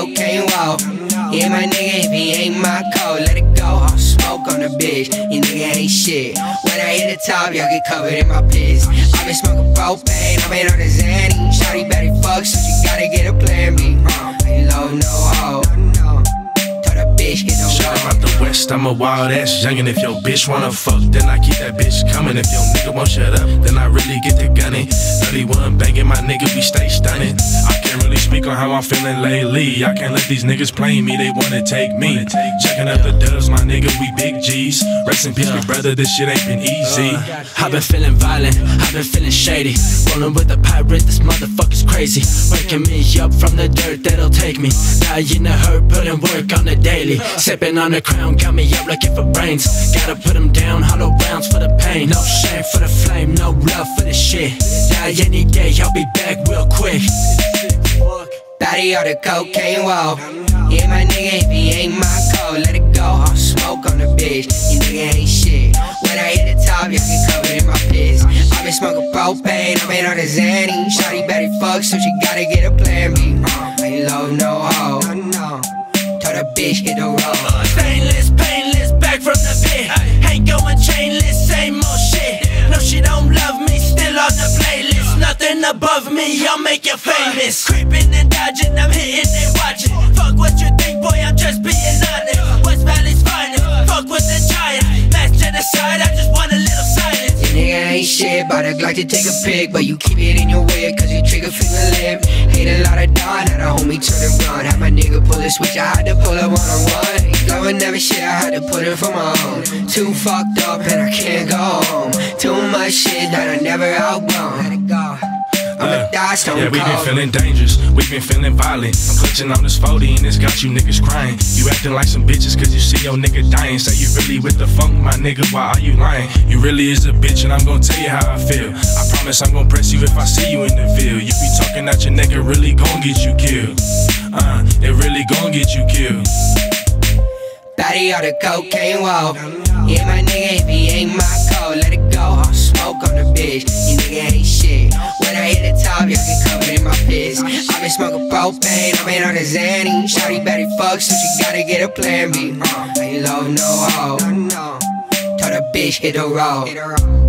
Okay wow, yeah, my nigga, if he ain't my code, let it go. Smoke on the bitch. You nigga ain't shit. When I hit the top, y'all get covered in my piss. i been smoking propane, i been on the Zanny. Shawty better fuck, so she gotta get a plan B. Low, no hoe. Told that bitch, get no the West, I'm a wild ass youngin'. If your bitch wanna fuck, then I keep that bitch coming. If your nigga won't shut up, then I really get the gunning. 31 banging my nigga, we stay stunning. I can't really speak on how I'm feeling lately. I can't let these niggas play me, they wanna take me. Checking up the dubs, my nigga, we big G's. Rest in peace, big brother, this shit ain't been easy. I've been feeling violent, I've been feeling shady. Rollin' with a pirate, this motherfucker's crazy. Waking me up from the dirt that'll take me. In the hurt, putting work on the daily. Sipping on the crown, got me up looking for brains. Gotta put them down, hollow rounds for the pain. No shame for the flame, no love for the shit. Die any day, I'll be back real quick. Body or the cocaine wall. Yeah, my nigga, if he ain't my call, let it go. I'll smoke on the bitch. You nigga ain't shit. When I hit the top, y'all get covered in my piss. i been smoking propane, i been on the Zanny. Shawty better fuck, so she gotta get a plan B. Uh, ain't love no hoe. Told a bitch, get the roll. Stainless, painless, back from the pit. Ain't going chainless, same old shit. No, she don't love me, still on the playlist. Nothing above me, I'll make you famous. Creeping and dodging, I'm hitting and watching. Fuck what you think, boy, I'm just shit, but I'd like to take a pic. But you keep it in your way, cause you trigger finger lip. Hate a lot of dawn, had a homie turn and run. Had my nigga pull a switch, I had to pull up one on one. Ain't going never shit, I had to put it from own. Too fucked up and I can't go home. Too much shit that I never outgrown. Had to go. I'ma die stone Yeah, we been feeling dangerous, we been feeling violent. I'm clutching on this 40 and it's got you niggas crying. You acting like some bitches cause you see your nigga dying. Say you really with the funk, my nigga, why are you lying? You really is a bitch and I'm gonna tell you how I feel. I promise I'm gonna press you if I see you in the field. You be talking that your nigga really gon' get you killed. Uh, it really gon' get you killed. Body or the cocaine wall. Yeah, my nigga, if he ain't my code, let it go. I'll smoke on the bitch. The y'all get covered in my piss. i been smoking propane, i been on the Zanny. Shawty better fuck, so she gotta get a plan B. Uh, ain't love no hoe. Told a bitch, hit the road.